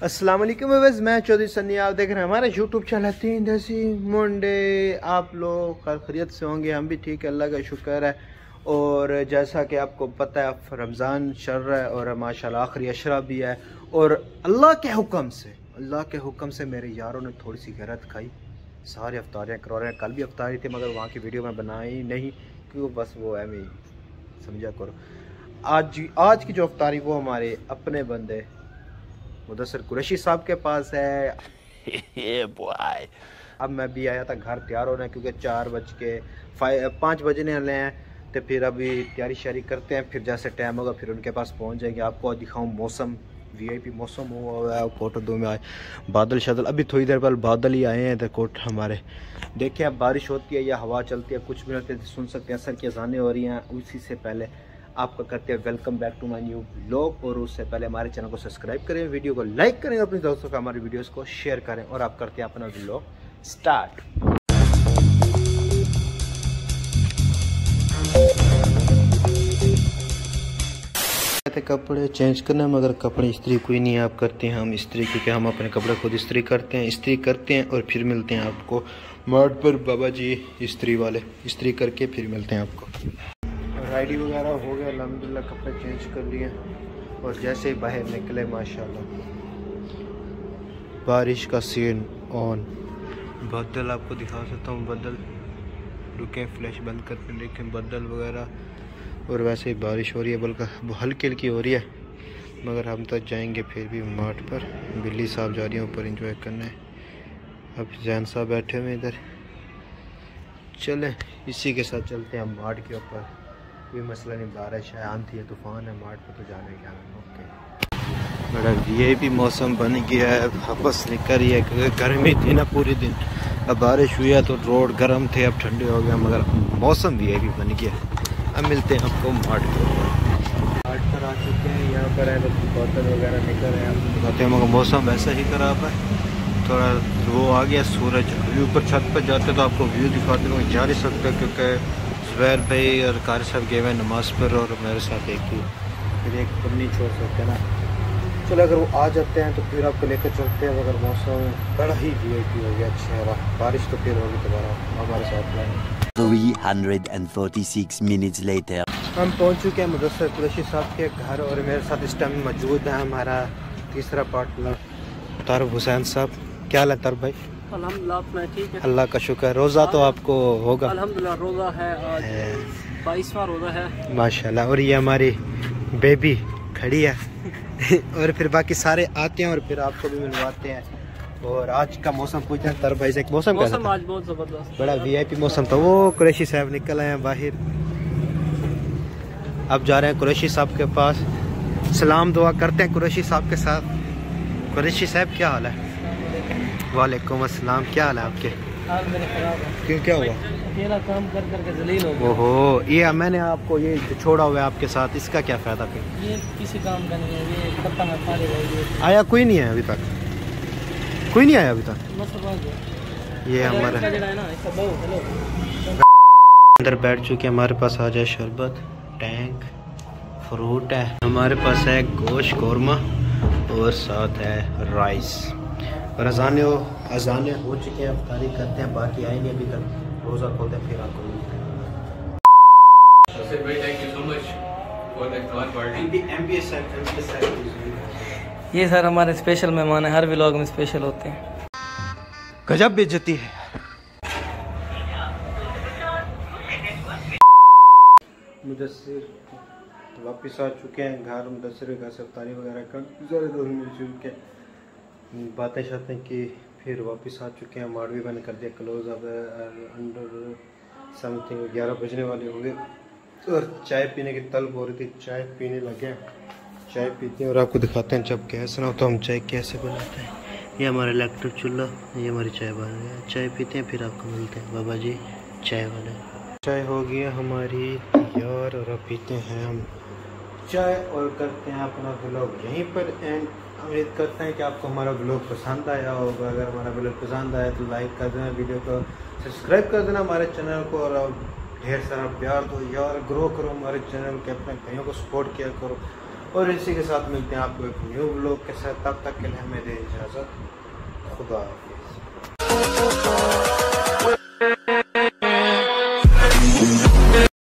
बस मैं चौधरी सन्नी, आप देख रहे हैं हमारा यूट्यूब चैनल तीन दसी मुंडे। आप लोग खैरियत से होंगे, हम भी ठीक है, अल्लाह का शुक्र है। और जैसा कि आपको पता है रमज़ान रहा है और माशाल्लाह आखिरी अशरा भी है। और अल्लाह के हुक्म से, अल्लाह के हुक्म से मेरे यारों ने थोड़ी सी गैरत खाई। सारे अफ्तारियाँ करवा रहे हैं। कल भी अफ्तारी थी, मगर वहाँ की वीडियो मैं बनाई नहीं क्यों बस वो है मैं समझा करो। आज आज की जो अफ्तारी, वो हमारे अपने बंदे मुदसर कुरैशी साहब के पास है। बॉय अब मैं भी आया था घर तैयार होना क्योंकि चार बज के पाँच बजने वाले हैं। तो फिर अभी तैयारी शारी करते हैं फिर जैसे टाइम होगा फिर उनके पास पहुँच जाएँगे। आपको दिखाऊँ मौसम वीआईपी मौसम हुआ हुआ है कोट दो में आए। बादल शादल अभी थोड़ी देर पहले बादल ही आए हैं तो कोट हमारे। देखिए अब बारिश होती है या हवा चलती है कुछ भी होते सुन सकते हैं सर की अजानें हो रही हैं उसी से पहले। आपका करते हैं welcome back to my new blog और उससे पहले हमारे चैनल को सब्सक्राइब करें वीडियो को लाइक करें अपने दोस्तों को हमारे वीडियोस को शेयर करें और आप करते हैं अपना ब्लॉग स्टार्ट कपड़े चेंज करना, मगर कपड़े इस्त्री कोई नहीं, आप करते हैं, हम इस्त्री, क्योंकि हम अपने कपड़े खुद इस्त्री करते हैं, इस्त्री करते हैं और फिर मिलते हैं आपको। मार्ट पर बाबा जी इस्त्री वाले, इस्त्री करके फिर मिलते हैं आपको। राइडी वगैरह हो गया अलहमदिल्ला कपड़े चेंज कर लिए। और जैसे ही बाहर निकले, माशाल्लाह। बारिश का सीन ऑन बदल आपको दिखा सकता हूँ बदल रुके फ्लैश बंद करके देखें बदल वगैरह। और वैसे ही बारिश हो रही है, बल्कि हल्की हल्की हो रही है। मगर हम तो जाएँगे फिर भी मार्ट पर। बिल्ली साहब जा रही हैं ऊपर इंजॉय करने। अब जैन साहब बैठे हुए इधर। चलें, इसी के साथ चलते हैं हम मार्ट के ऊपर। कोई मसला नहीं बारिश है आंधी है तूफ़ान है मार्ट पर तो जाने क्या ओके। बड़ा ये भी मौसम बन गया है वापस निकल रही है क्योंकि गर्मी थी ना पूरे दिन। अब बारिश हुई है तो रोड गर्म थे अब ठंडे हो गए मगर मौसम भी भी बन गया है। अब मिलते हैं आपको मार्ट के ऊपर मार्ट पर आ चुके हैं यहाँ पर है बोतल वगैरह निकल रहे हैं। दिखाते हैं मगर मौसम वैसा ही ख़राब है। थोड़ा वो आ गया सूरज अभी ऊपर छत पर जाते तो आपको व्यू दिखाते हैं जा नहीं सकते क्योंकि जुबैर भाई और कार साहब गए हुए नमाज़ पर और मेरे साथ एक ही। फिर एक कम नहीं छोड़ सकते ना। चलो अगर वो आ जाते हैं तो फिर आपको लेकर चलते हैं अगर मौसम बड़ा ही वी आई पी हो गया अच्छा है बारिश तो फिर होगी दोबारा हमारे साथ में 346 minutes later हम पहुँच चुके हैं मुदसर कुरैशी साहब के घर और मेरे साथ इस टाइम मौजूद है हमारा तीसरा पार्टनर तारब हुसैन साहब। क्या हाल है तारब भाई? अल्लाह का शुक्र रोज़ा तो आपको होगा। अल्हम्दुलिल्लाह रोज़ा है बाईसवा रोज़ा है। माशाल्लाह और ये हमारी बेबी खड़ी है। और फिर बाकी सारे आते हैं और फिर आपको भी मिलवाते हैं। और आज का मौसम पूछते हैं तर भाई से मौसम मौसम आज बहुत ज़बरदस्त। बड़ा वीआईपी मौसम था। वो कुरैशी साहब निकल आए हैं बाहर। अब जा रहे हैं कुरैशी साहब के पास। सलाम दुआ करते हैं कुरैशी साहब के साथ। कुरैशी साहब क्या हाल है? वालेकुम अस्सलाम क्या हाल है आपके? क्यों क्या हुआ? अकेला काम कर करके जलील हो गया। ओहो ये मैंने आपको ये छोड़ा हुआ है आपके साथ इसका क्या फ़ायदा फिर? ये किसी काम का नहीं है ये पत्ता में रहे आया कोई नहीं है अभी तक। कोई नहीं आया अभी तक? ये हमारा अंदर बैठ चुके हमारे पास आ जाए शरबत टैंक फ्रूट है। हमारे पास है गोश्त कौरमा और साथ है राइस। और अजाने हो अजाने हो चुके हैं अफ्तारी करते हैं बाकी आएँगे अभी तक। रोज़ा खोलते हैं फिर आपको मिलते ये सर हमारे स्पेशल मेहमान है हर व्लॉग में स्पेशल होते हैं। गजब बेचती है। मुदसर वापस आ चुके हैं घर मुदसर घर से अफ्तारी वगैरह कर। ज़्यादा दोस्त मिल चुके बातें शातें की फिर वापस आ चुके हैं भी बंद कर दिया क्लोज अब अंडर समथिंग ग्यारह बजने वाले होंगे। और चाय पीने की तलब हो रही थी, चाय पीने लगे चाय पीते हैं और आपको दिखाते हैं, जब गैस ना हो तो हम चाय कैसे बनाते हैं। ये हमारा इलेक्ट्रिक चूल्हा, ये हमारी चाय बन गया चाय पीते हैं, फिर आपको मिलते हैं। बाबा जी, चाय वाले। चाय हो गई हमारी तैयार, और अब पीते हैं हम चाय, और करते हैं अपना ब्लॉग यहीं पर एंड उम्मीद करते हैं कि आपको हमारा ब्लॉग पसंद आया होगा। अगर हमारा ब्लॉग पसंद आया तो लाइक कर देना वीडियो को सब्सक्राइब कर देना हमारे चैनल को और ढेर सारा प्यार दो, यार ग्रो करो हमारे चैनल के, अपने भाइयों को सपोर्ट किया करो। और इसी के साथ मिलते हैं आपको एक न्यू ब्लॉग के साथ। तब तक के लिए हमें दे इजाज़त। खुदा हाफिज़।